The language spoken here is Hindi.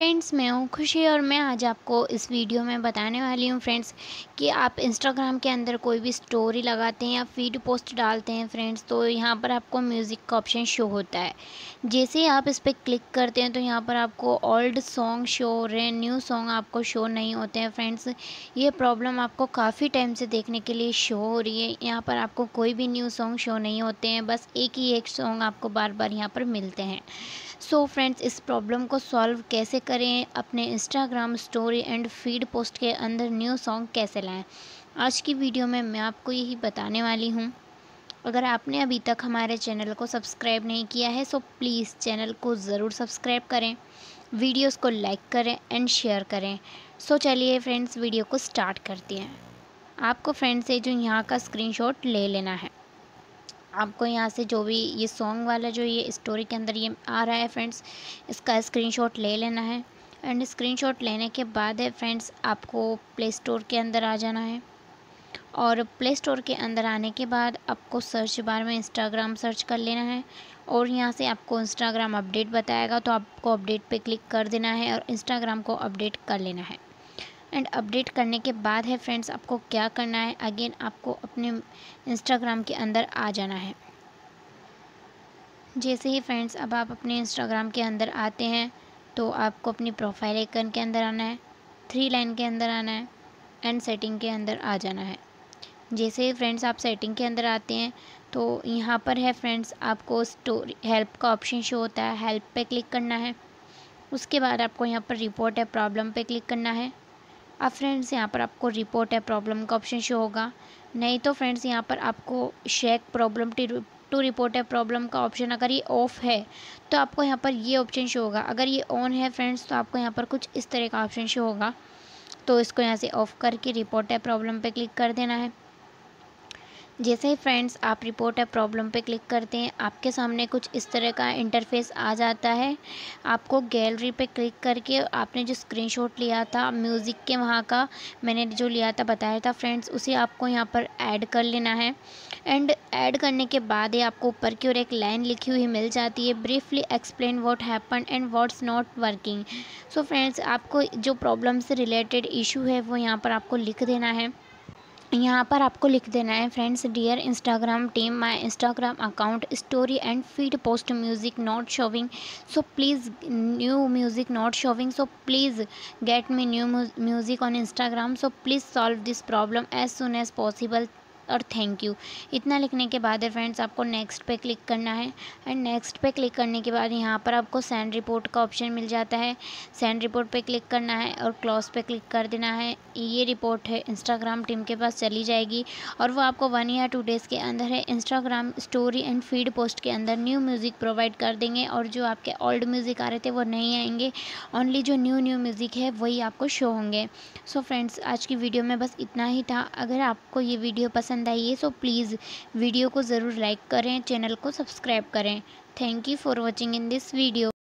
फ्रेंड्स, मैं हूँ खुशी और मैं आज आपको इस वीडियो में बताने वाली हूँ फ्रेंड्स कि आप इंस्टाग्राम के अंदर कोई भी स्टोरी लगाते हैं या फ़ीड पोस्ट डालते हैं फ्रेंड्स तो यहाँ पर आपको म्यूज़िक का ऑप्शन शो होता है। जैसे ही आप इस पर क्लिक करते हैं तो यहाँ पर आपको ओल्ड सॉन्ग शो हो रहे हैं न्यू सॉन्ग आपको शो नहीं होते हैं फ्रेंड्स। ये प्रॉब्लम आपको काफ़ी टाइम से देखने के लिए शो हो रही है। यहाँ पर आपको कोई भी न्यू सॉन्ग शो नहीं होते हैं, बस एक ही एक सॉन्ग आपको बार बार यहाँ पर मिलते हैं। सो फ्रेंड्स, इस प्रॉब्लम को सॉल्व कैसे करें अपने Instagram story and feed post के अंदर न्यू सॉन्ग कैसे लाएँ। आज की वीडियो में मैं आपको यही बताने वाली हूँ। अगर आपने अभी तक हमारे चैनल को सब्सक्राइब नहीं किया है सो प्लीज़ चैनल को ज़रूर सब्सक्राइब करें वीडियोस को लाइक करें एंड शेयर करें। सो चलिए फ्रेंड्स वीडियो को स्टार्ट करते हैं। आपको फ्रेंड्स से जो यहाँ का स्क्रीनशॉट ले लेना है। आपको यहाँ से जो भी ये सॉन्ग वाला जो ये स्टोरी के अंदर ये आ रहा है फ्रेंड्स इसका स्क्रीनशॉट ले लेना है। एंड स्क्रीनशॉट लेने के बाद है फ्रेंड्स आपको प्ले स्टोर के अंदर आ जाना है। और प्ले स्टोर के अंदर आने के बाद आपको सर्च बार में इंस्टाग्राम सर्च कर लेना है। और यहाँ से आपको इंस्टाग्राम अपडेट बताएगा तो आपको अपडेट पे क्लिक कर देना है और इंस्टाग्राम को अपडेट कर लेना है। एंड अपडेट करने के बाद है फ्रेंड्स आपको क्या करना है? अगेन आपको अपने इंस्टाग्राम के अंदर आ जाना है। जैसे ही फ्रेंड्स अब आप अपने इंस्टाग्राम के अंदर आते हैं तो आपको अपनी प्रोफ़ाइल आइकन के अंदर आना है थ्री लाइन के अंदर आना है एंड सेटिंग के अंदर आ जाना है। जैसे ही फ्रेंड्स आप सेटिंग के अंदर आते हैं तो यहाँ पर है फ्रेंड्स आपको स्टोरी हेल्प का ऑप्शन शो होता है हेल्प पे क्लिक करना है। उसके बाद आपको यहाँ पर रिपोर्ट है प्रॉब्लम पे क्लिक करना है। अब फ्रेंड्स यहाँ पर आपको रिपोर्ट है प्रॉब्लम का ऑप्शन शो होगा। नहीं तो फ्रेंड्स यहाँ पर आपको शेक प्रॉब्लम टू रिपोर्ट है प्रॉब्लम का ऑप्शन अगर ये ऑफ़ है तो आपको यहाँ पर ये ऑप्शन शो होगा। अगर ये ऑन है फ्रेंड्स तो आपको यहाँ पर कुछ इस तरह का ऑप्शन शो होगा। तो इसको यहाँ से ऑफ़ करके रिपोर्ट है प्रॉब्लम पे क्लिक कर देना है। जैसे ही फ्रेंड्स आप रिपोर्ट है प्रॉब्लम पे क्लिक करते हैं, आपके सामने कुछ इस तरह का इंटरफेस आ जाता है। आपको गैलरी पे क्लिक करके आपने जो स्क्रीनशॉट लिया था म्यूज़िक के वहाँ का मैंने जो लिया था, बताया था फ्रेंड्स, उसे आपको यहाँ पर ऐड कर लेना है। एंड ऐड करने के बाद ही आपको ऊपर की ओर एक लाइन लिखी हुई मिल जाती है briefly explain what happen and what's not working so friends, आपको जो प्रॉब्लम से रिलेटेड इशू है, वो यहाँ पर आपको लिख देना है। यहाँ पर आपको लिख देना है, friends, dear Instagram team, my Instagram account, story and feed post music not showing. So please, new music not showing, so please get me new music on Instagram, so please solve this problem as soon as possible और थैंक यू इतना लिखने के बाद है फ्रेंड्स आपको नेक्स्ट पे क्लिक करना है एंड नेक्स्ट पे क्लिक करने के बाद यहाँ पर आपको सेंड रिपोर्ट का ऑप्शन मिल जाता है। सेंड रिपोर्ट पे क्लिक करना है और क्लॉज पे क्लिक कर देना है। ये रिपोर्ट है इंस्टाग्राम टीम के पास चली जाएगी और वो आपको वन या टू डेज़ के अंदर है Instagram story and feed post के अंदर न्यू म्यूज़िक प्रोवाइड कर देंगे और जो आपके ओल्ड म्यूज़िक आ रहे थे वो नहीं आएँगे। ओनली जो न्यू न्यू म्यूज़िक है वही आपको शो होंगे। सो so फ्रेंड्स आज की वीडियो में बस इतना ही था। अगर आपको ये वीडियो पसंद पसंद आई है सो प्लीज़ वीडियो को ज़रूर लाइक करें चैनल को सब्सक्राइब करें। Thank you for watching in this video